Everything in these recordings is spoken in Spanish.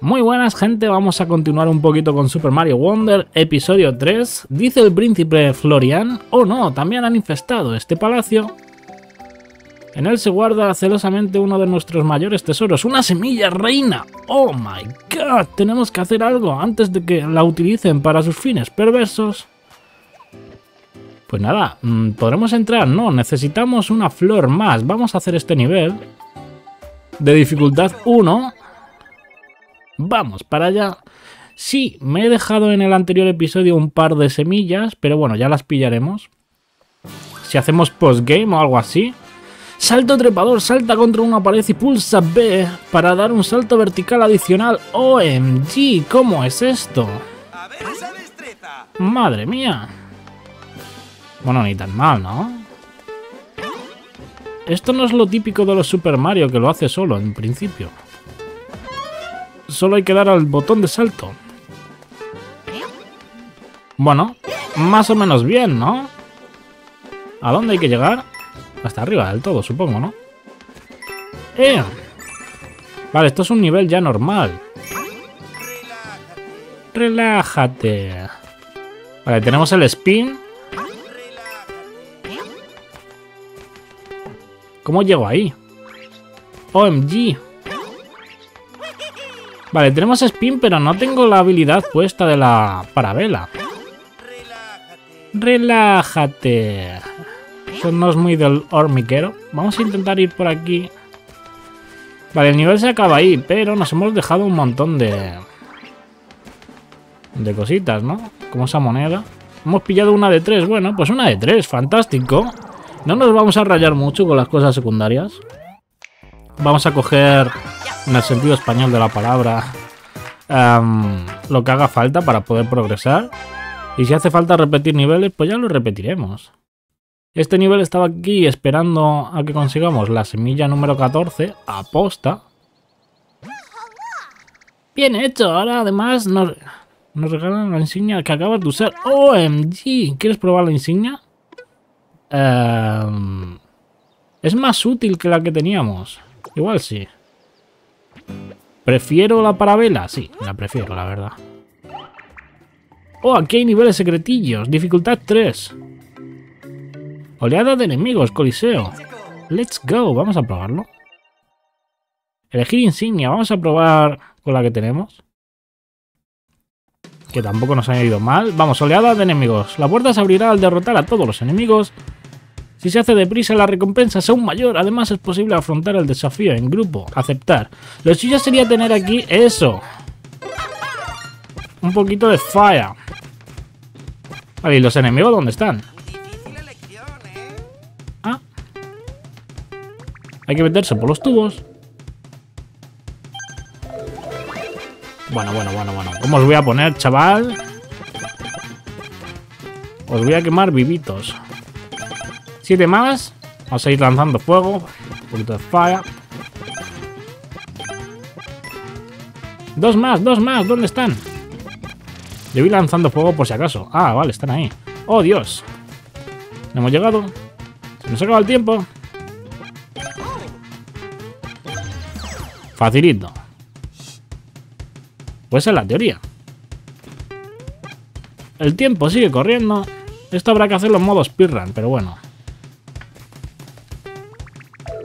Muy buenas gente, vamos a continuar un poquito con Super Mario Wonder, episodio 3. Dice el príncipe Florian, oh no, también han infestado este palacio. En él se guarda celosamente uno de nuestros mayores tesoros, una semilla reina. Oh my god, tenemos que hacer algo antes de que la utilicen para sus fines perversos. Pues nada, mm, ¿podremos entrar? No, necesitamos una flor más. Vamos a hacer este nivel de dificultad 1 Vamos para allá. Sí, me he dejado en el anterior episodio un par de semillas, pero bueno, ya las pillaremos. Si hacemos postgame o algo así. Salto trepador, salta contra una pared y pulsa B para dar un salto vertical adicional. OMG, ¿cómo es esto? Madre mía. Bueno, ni tan mal, ¿no? Esto no es lo típico de los Super Mario, que lo hace solo, en principio. Solo hay que dar al botón de salto. Bueno, más o menos bien, ¿no? ¿A dónde hay que llegar? Hasta arriba del todo, supongo, ¿no? ¡Eh! Vale, esto es un nivel ya normal. Relájate. Vale, tenemos el spin. ¿Cómo llego ahí? OMG. Vale, tenemos spin, pero no tengo la habilidad puesta de la parabela. Relájate. Eso no es muy del hormiguero. Vamos a intentar ir por aquí. Vale, el nivel se acaba ahí, pero nos hemos dejado un montón de... De cositas, ¿no? Como esa moneda. Hemos pillado una de tres. Bueno, pues una de tres. Fantástico. No nos vamos a rayar mucho con las cosas secundarias. Vamos a coger en el sentido español de la palabra, lo que haga falta para poder progresar. Y si hace falta repetir niveles, pues ya lo repetiremos. Este nivel estaba aquí esperando a que consigamos la semilla número 14, aposta. Bien hecho, ahora además nos, nos regalan la insignia que acabas de usar. OMG, ¿quieres probar la insignia? es más útil que la que teníamos. Igual sí. ¿Prefiero la parabela? Sí, la prefiero, la verdad. Oh, aquí hay niveles secretillos. Dificultad 3. Oleada de enemigos, coliseo. Let's go, vamos a probarlo. Elegir insignia, vamos a probar con la que tenemos. Que tampoco nos ha ido mal. Vamos, oleada de enemigos. La puerta se abrirá al derrotar a todos los enemigos si se hace deprisa, la recompensa es aún mayor. Además, es posible afrontar el desafío en grupo. Aceptar. Lo suyo sería tener aquí eso. Un poquito de fire. Vale, ¿y los enemigos dónde están? Ah. Hay que meterse por los tubos. Bueno, bueno, bueno, bueno. ¿Cómo os voy a poner, chaval? Os voy a quemar vivitos. Siete más. Vamos a ir lanzando fuego. Un poquito de fire. Dos más, dos más. ¿Dónde están? Yo voy lanzando fuego por si acaso. Ah, vale, están ahí. ¡Oh, Dios! No hemos llegado. Se nos acaba el tiempo. Facilito. Pues es la teoría. El tiempo sigue corriendo. Esto habrá que hacerlo en modo speedrun, pero bueno.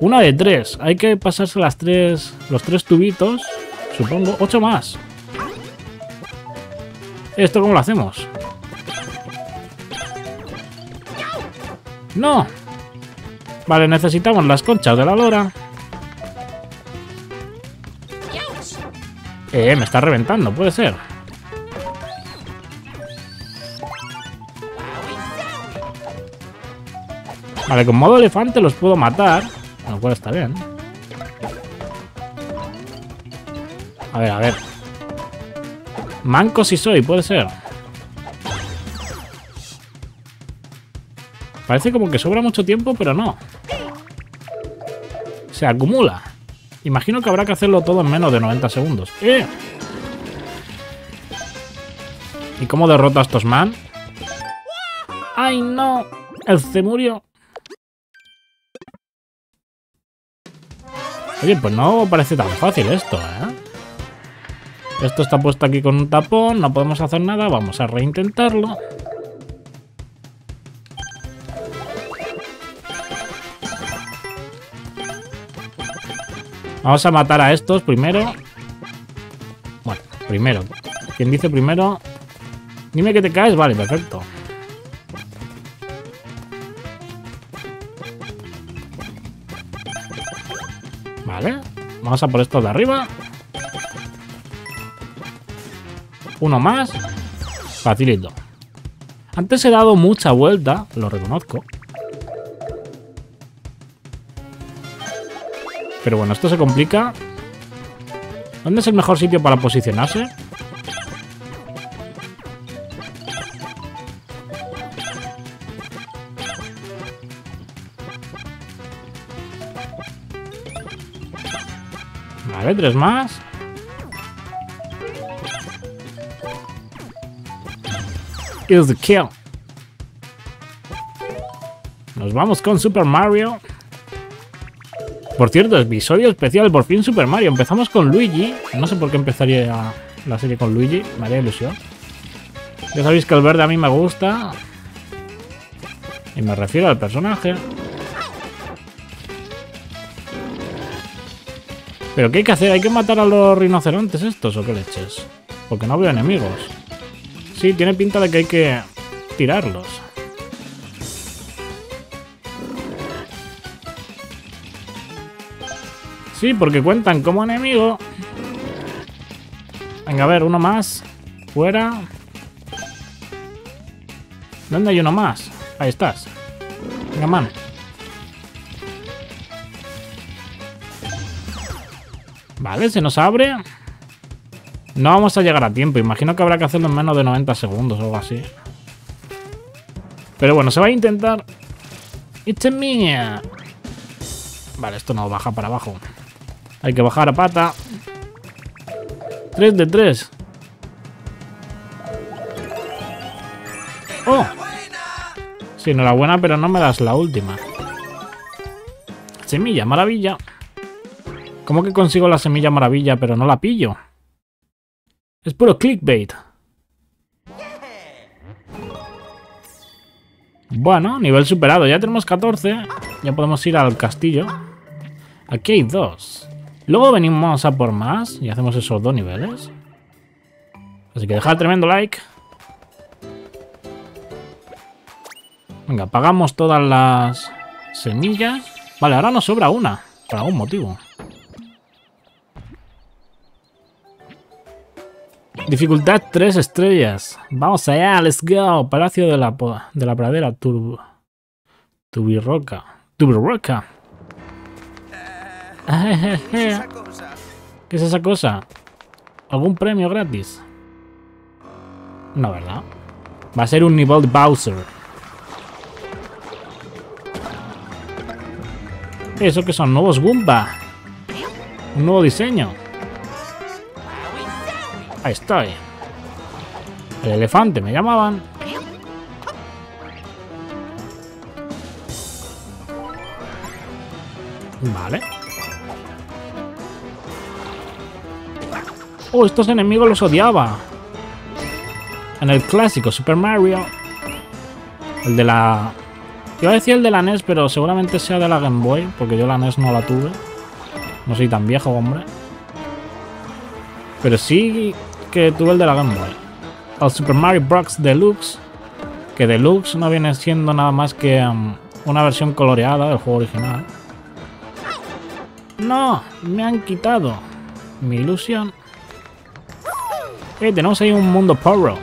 Una de tres. Hay que pasarse las tres, los tres tubitos. Supongo. Ocho más. ¿Esto cómo lo hacemos? ¡No! Vale, necesitamos las conchas de la lora. Eh, me está reventando, puede ser. Vale, con modo elefante los puedo matar. Lo cual está bien. A ver, a ver. Manco si soy, puede ser. Parece como que sobra mucho tiempo, pero no. Se acumula. Imagino que habrá que hacerlo todo en menos de 90 segundos. ¡Eh! ¿Y cómo derrota a estos man? ¡Ay, no! El cemurio Oye, pues no parece tan fácil esto, ¿eh? Esto está puesto aquí con un tapón, no podemos hacer nada, vamos a reintentarlo. Vamos a matar a estos primero. Bueno, primero. ¿Quién dice primero? Dime que te caes, vale, perfecto. Vamos a por estos de arriba. Uno más. Facilito. Antes he dado mucha vuelta, lo reconozco. Pero bueno, esto se complica. ¿Dónde es el mejor sitio para posicionarse? Vale, tres más. Is the kill. Nos vamos con Super Mario. Por cierto, episodio especial, por fin Super Mario. Empezamos con Luigi. No sé por qué empezaría la serie con Luigi. Me haría ilusión. Ya sabéis que el verde a mí me gusta. Y me refiero al personaje. ¿Pero qué hay que hacer? ¿Hay que matar a los rinocerontes estos o qué leches? Porque no veo enemigos. Sí, tiene pinta de que hay que tirarlos. Sí, porque cuentan como enemigo. Venga, a ver, uno más. Fuera. ¿Dónde hay uno más? Ahí estás. Venga, man. Vale, se nos abre. No vamos a llegar a tiempo. Imagino que habrá que hacerlo en menos de 90 segundos o algo así. Pero bueno, se va a intentar. It's a Vale, esto no baja para abajo. Hay que bajar a pata. 3 de 3. ¡Oh! Sí, enhorabuena, pero no me das la última. Semilla, maravilla. ¿Cómo que consigo la semilla maravilla, pero no la pillo? Es puro clickbait. Bueno, nivel superado. Ya tenemos 14. Ya podemos ir al castillo. Aquí hay dos. Luego venimos a por más y hacemos esos dos niveles. Así que dejad tremendo like. Venga, pagamos todas las semillas. Vale, ahora nos sobra una, por algún motivo. Dificultad 3 estrellas. Vamos allá, let's go. Palacio de la, de la pradera. Turbo. Tubirroca. Tubirroca. ¿Qué es esa cosa? ¿Algún premio gratis? No, ¿verdad? Va a ser un nivel de Bowser. ¿Eso que son? ¿Nuevos Goomba? Un nuevo diseño. Ahí estoy. El elefante me llamaban. Vale. Oh, estos enemigos los odiaba. En el clásico Super Mario. El de la... Iba a decir el de la NES, pero seguramente sea de la Game Boy, porque yo la NES no la tuve. No soy tan viejo, hombre. Pero sí que tuve el de la Game Boy. El Super Mario Bros. Deluxe. Que Deluxe no viene siendo nada más que um, una versión coloreada del juego original. No, me han quitado mi ilusión. Eh, tenemos ahí un mundo porro.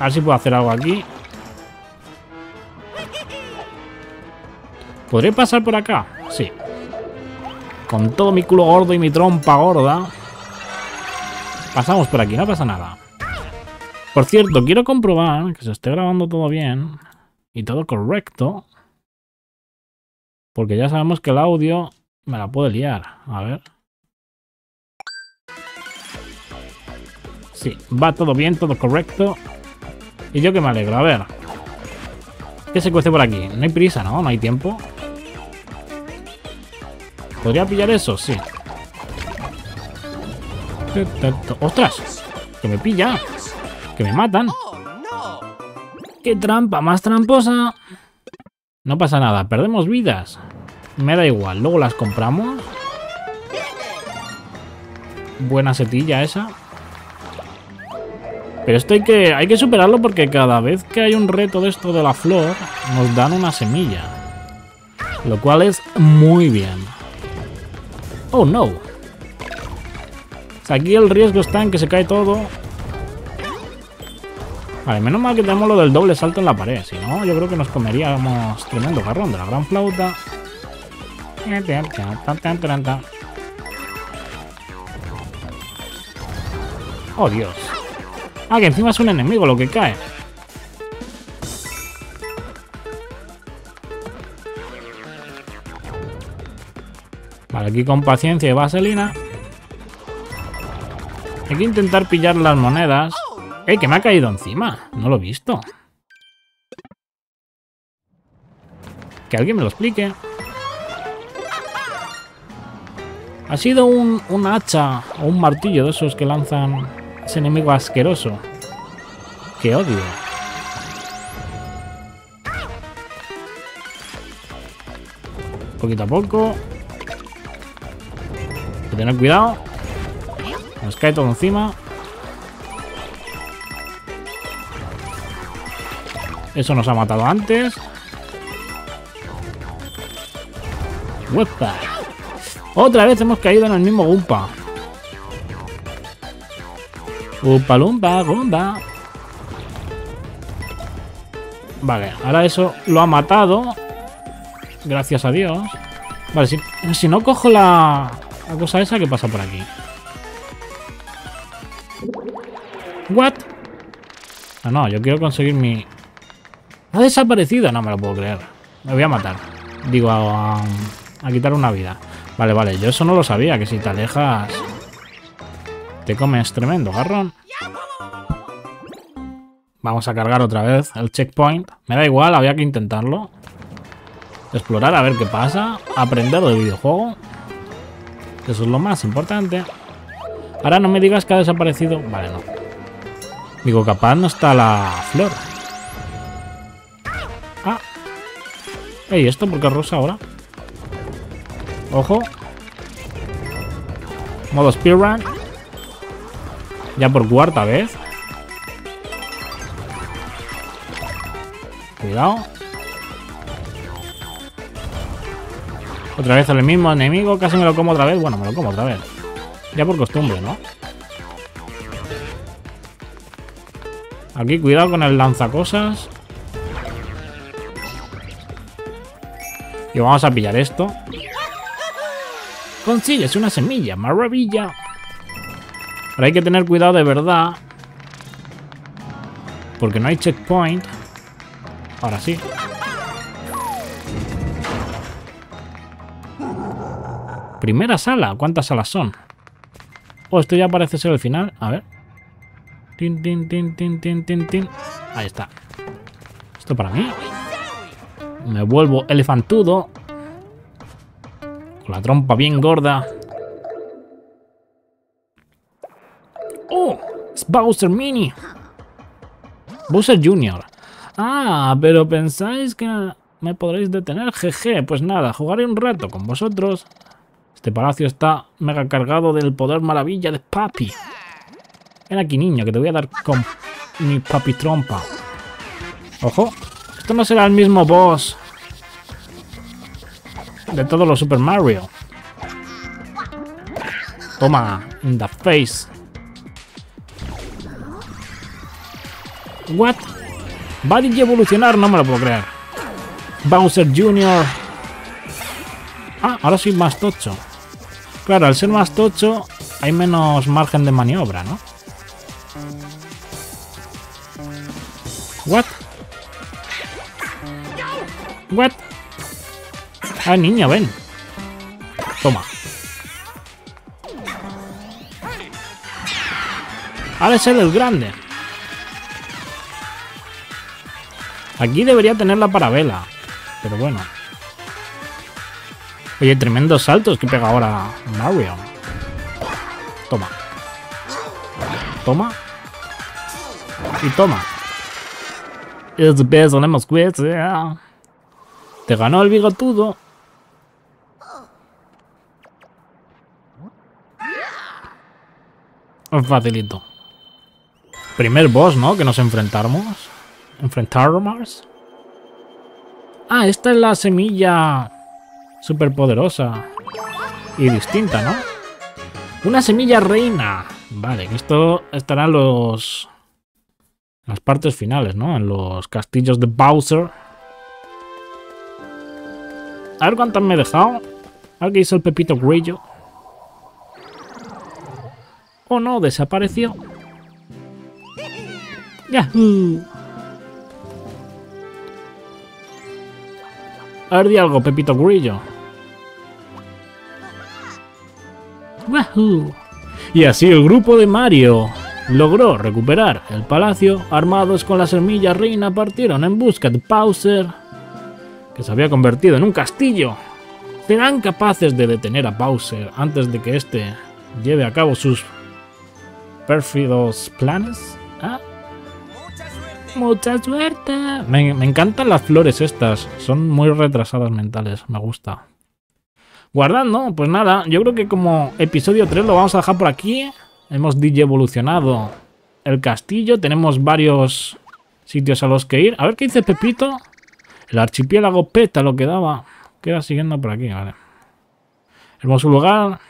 A ver si puedo hacer algo aquí. ¿Podré pasar por acá? Sí. Con todo mi culo gordo y mi trompa gorda. Pasamos por aquí, no pasa nada. Por cierto, quiero comprobar que se esté grabando todo bien y todo correcto. Porque ya sabemos que el audio me la puede liar. A ver. Sí, va todo bien, todo correcto. Y yo que me alegro. A ver. ¿Qué se cuece por aquí? No hay prisa, ¿no? No hay tiempo. ¿Podría pillar eso? Sí. ¡Ostras! ¡Que me pilla! ¡Que me matan! ¡Qué trampa más tramposa! No pasa nada, perdemos vidas. Me da igual, luego las compramos. Buena setilla esa. Pero esto hay que, hay que superarlo porque cada vez que hay un reto de esto de la flor, nos dan una semilla. Lo cual es muy bien. Oh no. aquí el riesgo está en que se cae todo. Vale, menos mal que tenemos lo del doble salto en la pared. Si no, yo creo que nos comeríamos tremendo garrón de la gran flauta. Oh, Dios. Ah, que encima es un enemigo lo que cae. Aquí con paciencia y vaselina. Hay que intentar pillar las monedas. ¡Eh, que me ha caído encima! No lo he visto. Que alguien me lo explique. Ha sido un, un hacha o un martillo de esos que lanzan ese enemigo asqueroso. Que odio. Poquito a poco. Tener cuidado. Nos cae todo encima. Eso nos ha matado antes. ¡Wepa! Otra vez hemos caído en el mismo Gumpa. Upa lumpa, gumba. Vale, ahora eso lo ha matado. Gracias a Dios. Vale, si no cojo la, la cosa esa, ¿qué pasa por aquí? ¿What? Ah, no, yo quiero conseguir mi... Ha desaparecido, no me lo puedo creer. Me voy a matar. Digo, a, a quitar una vida. Vale, vale, yo eso no lo sabía, que si te alejas... Te comes tremendo garrón. Vamos a cargar otra vez el checkpoint. Me da igual, había que intentarlo. Explorar, a ver qué pasa. Aprender del videojuego. Eso es lo más importante. Ahora no me digas que ha desaparecido. Vale, no. Digo, capaz no está la flor. Ah. Ey, ¿esto por qué rosa ahora? Ojo. Modo speedrun. Ya por cuarta vez. Cuidado. Otra vez el mismo enemigo. Casi me lo como otra vez. Bueno, me lo como otra vez. Ya por costumbre, ¿no? Aquí cuidado con el lanzacosas. Y vamos a pillar esto. Consigues una semilla, maravilla. Pero hay que tener cuidado de verdad. Porque no hay checkpoint. Ahora sí. Primera sala. ¿Cuántas salas son? Oh, esto ya parece ser el final. A ver. Tin, tin, tin, tin, tin, tin, tin. Ahí está. Esto para mí. Me vuelvo elefantudo. Con la trompa bien gorda. ¡Oh! Es Mini. Bowser Jr. Ah, pero pensáis que me podréis detener. Jeje, pues nada, jugaré un rato con vosotros. Este palacio está mega cargado del poder maravilla de papi. Ven aquí, niño, que te voy a dar con mi papi trompa. Ojo, esto no será el mismo boss de todos los Super Mario. Toma, in the face. What? A evolucionar, no me lo puedo creer. Bowser Jr. Ah, ahora soy más tocho. Claro, al ser más tocho hay menos margen de maniobra, ¿no? What? What? Ah, niño, ven. Toma. Ahora es el grande. Aquí debería tener la parabela. Pero bueno. Oye, tremendos saltos que pega ahora Mario. Toma. Toma. Y toma. Es the best hemos Te ganó el bigotudo. Facilito. Primer boss, ¿no? Que nos enfrentamos. Enfrentamos. Ah, esta es la semilla super poderosa y distinta, ¿no? Una semilla reina. Vale, esto estará en los... las partes finales, ¿no? En los castillos de Bowser. A ver cuántas me he dejado. A ver qué hizo el Pepito Grillo. Oh no, desapareció. ¡Yahoo! A ver, di algo, Pepito Grillo. ¡Wahoo! Y así el grupo de Mario logró recuperar el palacio. Armados con la semilla reina partieron en busca de Bowser, que se había convertido en un castillo. ¿Serán capaces de detener a Bowser antes de que éste lleve a cabo sus pérfidos planes? ¿Ah? Mucha suerte. Me, encantan las flores estas. Son muy retrasadas mentales. Me gusta. Guardando, pues nada. Yo creo que como episodio 3 lo vamos a dejar por aquí. Hemos DJ evolucionado el castillo. Tenemos varios sitios a los que ir. A ver qué dice Pepito. El archipiélago peta lo que daba. Queda siguiendo por aquí, vale. Hermoso lugar.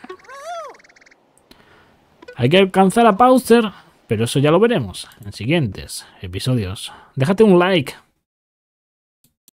Hay que alcanzar a Pauser. Pero eso ya lo veremos en siguientes episodios. Déjate un like